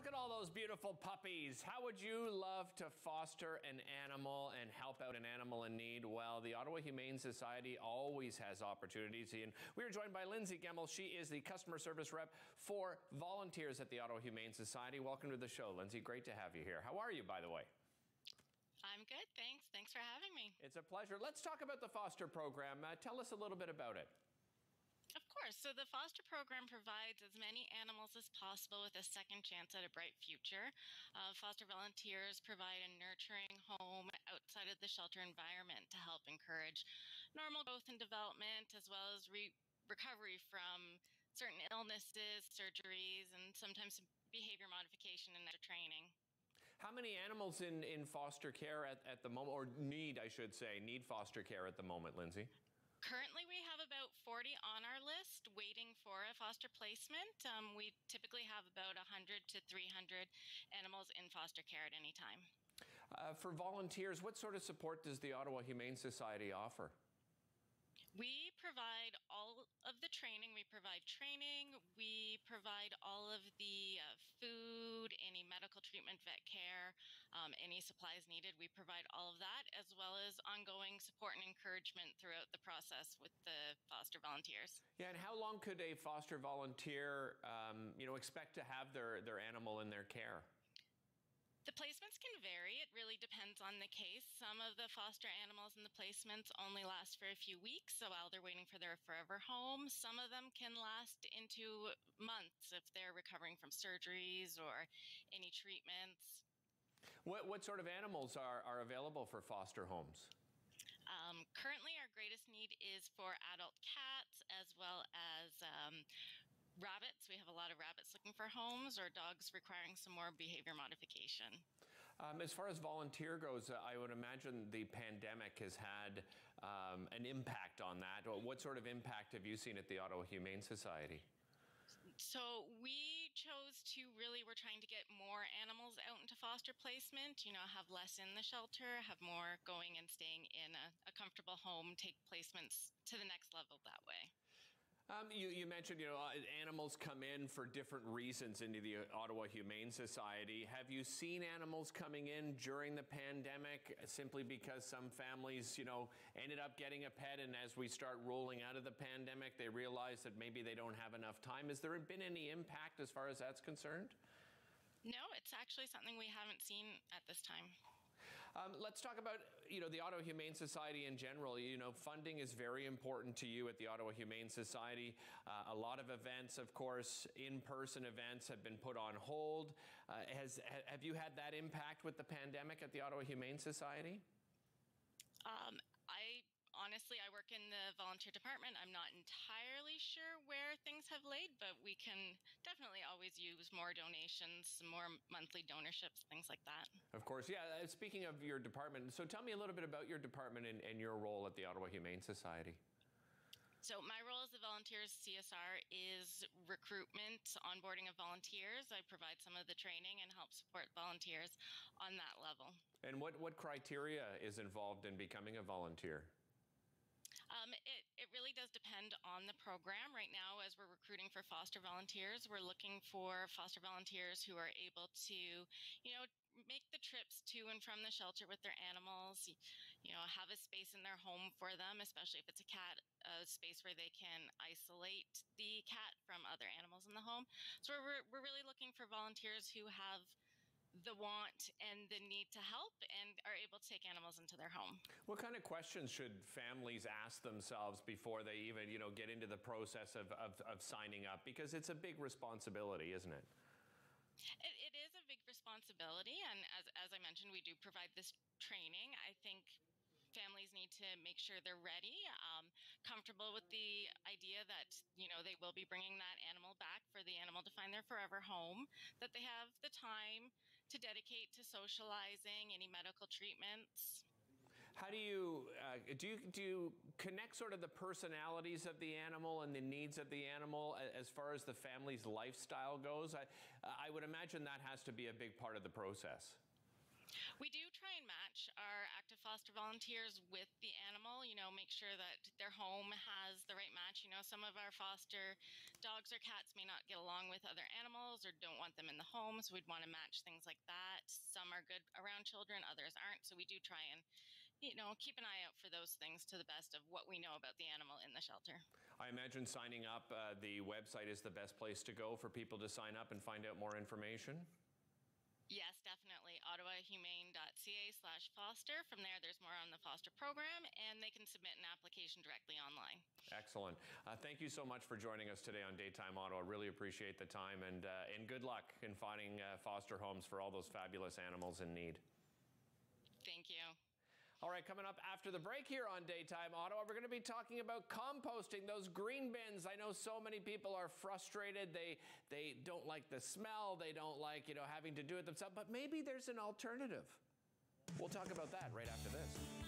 look at all those beautiful puppies. How would you love to foster an animal and help out an animal in need? Well, the Ottawa Humane Society always has opportunities. And we are joined by Lindsey Gemmell. She is the customer service rep for volunteers at the Ottawa Humane Society. Welcome to the show, Lindsey. Great to have you here. How are you, by the way? I'm good, thanks. Thanks for having me. It's a pleasure. Let's talk about the foster program. Uh, tell us a little bit about it. Of course. So the foster program provides as many animals as possible with a second chance at a bright future. Uh, foster volunteers provide a nurturing home outside of the shelter environment to help encourage normal growth and development, as well as re- recovery from certain illnesses, surgeries, and sometimes behavior modification and training. How many animals in, in foster care at, at the moment, or need, I should say, need foster care at the moment, Lindsey? Currently, we have about 40 on our list waiting for a foster placement. Um, we typically have about 100 to 300 animals in foster care at any time. Uh, for volunteers, what sort of support does the Ottawa Humane Society offer? We provide all of the training. We provide training. We provide all of the uh, food, any medical treatment, vet care, um, any supplies needed. We provide all of that, as well as ongoing support and encouragement throughout the process with the foster volunteers. Yeah, and how long could a foster volunteer, um, you know, expect to have their their animal in their care? The placements can vary. It really depends on the case. Some of the foster animals in the placements only last for a few weeks, so while they're waiting for their forever home, some of them can last into months if they're recovering from surgeries or any treatments. What, what sort of animals are, are available for foster homes? Um, currently, our greatest need is for adult cats as well as um, rabbits. We have a lot of rabbits looking for homes or dogs requiring some more behavior modification. Um, as far as volunteer goes, uh, I would imagine the pandemic has had um, an impact on that. What sort of impact have you seen at the Ottawa Humane Society? So we chose to really, we're trying to get more animals out into foster placement, you know, have less in the shelter, have more going and staying in a, a comfortable home, take placements to the next level that way. Um, you, you, mentioned, you know, uh, animals come in for different reasons into the Ottawa Humane Society. Have you seen animals coming in during the pandemic simply because some families, you know, ended up getting a pet, and as we start rolling out of the pandemic, they realize that maybe they don't have enough time? Has there been any impact as far as that's concerned? No, it's actually something we haven't seen at this time. Um, let's talk about you know the Ottawa Humane Society in general. You know, funding is very important to you at the Ottawa Humane Society. Uh, a lot of events, of course, in-person events have been put on hold. Uh, has have you had that impact with the pandemic at the Ottawa Humane Society? Um, work in the volunteer department. I'm not entirely sure where things have laid, but we can definitely always use more donations, more monthly donorships, things like that. Of course, yeah. Uh, speaking of your department, so tell me a little bit about your department and, and your role at the Ottawa Humane Society. So, my role as the volunteers CSR is recruitment, onboarding of volunteers. I provide some of the training and help support volunteers on that level. And what, what criteria is involved in becoming a volunteer? Um, it, it really does depend on the program. Right now, as we're recruiting for foster volunteers, we're looking for foster volunteers who are able to, you know, make the trips to and from the shelter with their animals, you know, have a space in their home for them, especially if it's a cat, a space where they can isolate the cat from other animals in the home. So we're, we're really looking for volunteers who have the want and the need to help and are able to take animals into their home. What kind of questions should families ask themselves before they even, you know, get into the process of, of, of signing up? Because it's a big responsibility, isn't it? it? It is a big responsibility. And as, as I mentioned, we do provide this training. I think families need to make sure they're ready, um, comfortable with the idea that you know they will be bringing that animal back for the animal to find their forever home. That they have the time to dedicate to socializing, any medical treatments. How do you uh, do? You, do you connect sort of the personalities of the animal and the needs of the animal as far as the family's lifestyle goes? I, I would imagine that has to be a big part of the process. We do try and match our active foster volunteers with the animal, you know, make sure that their home has the right match. You know, some of our foster dogs or cats may not get along with other animals or don't want them in the home, so we'd want to match things like that. Some are good around children, others aren't, so we do try and you know, keep an eye out for those things to the best of what we know about the animal in the shelter. I imagine signing up, uh, the website is the best place to go for people to sign up and find out more information. Yes. OttawaHumane.ca slash foster. From there, there's more on the foster program, and they can submit an application directly online. Excellent. Uh, thank you so much for joining us today on Daytime Ottawa. I really appreciate the time, and, uh, and good luck in finding uh, foster homes for all those fabulous animals in need. Thank you. All right, coming up after the break here on Daytime Ottawa, we're going to be talking about composting, those green bins. I know so many people are frustrated. They they don't like the smell, they don't like, you know, having to do it themselves, but maybe there's an alternative. We'll talk about that right after this.